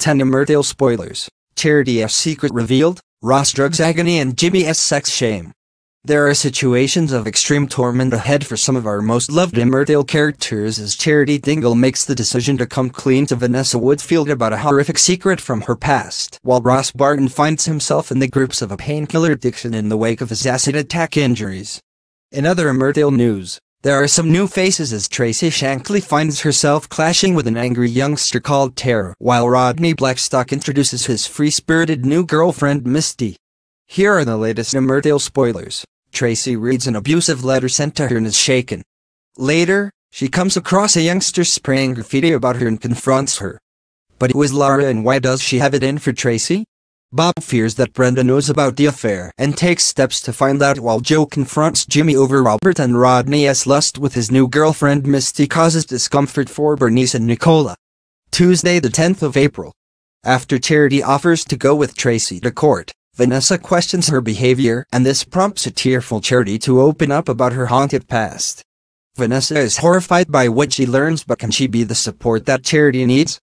10 Emmerdale spoilers, Charity S secret revealed, Ross drugs agony and Jimmy S sex shame. There are situations of extreme torment ahead for some of our most loved Emmerdale characters as Charity Dingle makes the decision to come clean to Vanessa Woodfield about a horrific secret from her past, while Ross Barton finds himself in the grips of a painkiller addiction in the wake of his acid attack injuries. In other Emmerdale news, there are some new faces as Tracy Shankley finds herself clashing with an angry youngster called Tara, while Rodney Blackstock introduces his free-spirited new girlfriend Misty. Here are the latest Emmerdale spoilers. Tracy reads an abusive letter sent to her and is shaken. Later, she comes across a youngster spraying graffiti about her and confronts her. But it was Lara and why does she have it in for Tracy? Bob fears that Brenda knows about the affair and takes steps to find out while Joe confronts Jimmy over Robert and Rodney's lust with his new girlfriend Misty causes discomfort for Bernice and Nicola. Tuesday the 10th of April. After Charity offers to go with Tracy to court, Vanessa questions her behavior and this prompts a tearful Charity to open up about her haunted past. Vanessa is horrified by what she learns but can she be the support that Charity needs?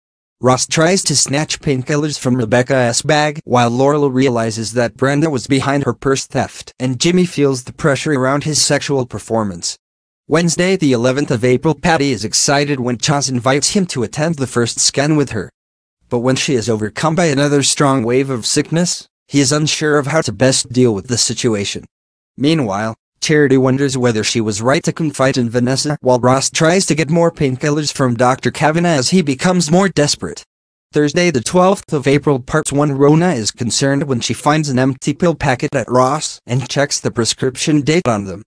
Ross tries to snatch painkillers from Rebecca's bag while Laurel realizes that Brenda was behind her purse theft and Jimmy feels the pressure around his sexual performance. Wednesday the 11th of April Paddy is excited when Chas invites him to attend the first scan with her. But when she is overcome by another strong wave of sickness, he is unsure of how to best deal with the situation. Meanwhile, Charity wonders whether she was right to confide in Vanessa while Ross tries to get more painkillers from Dr. Cavanagh as he becomes more desperate. Thursday the 12th of April Part 1 Rhona is concerned when she finds an empty pill packet at Ross and checks the prescription date on them.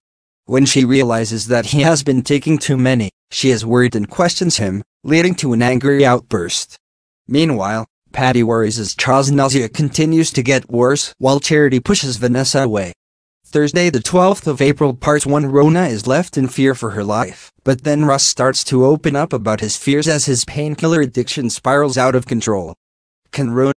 When she realizes that he has been taking too many, she is worried and questions him, leading to an angry outburst. Meanwhile, Paddy worries as Charles' nausea continues to get worse while Charity pushes Vanessa away. Thursday the 12th of April Part 1 Rhona is left in fear for her life, but then Russ starts to open up about his fears as his painkiller addiction spirals out of control. Can Rhona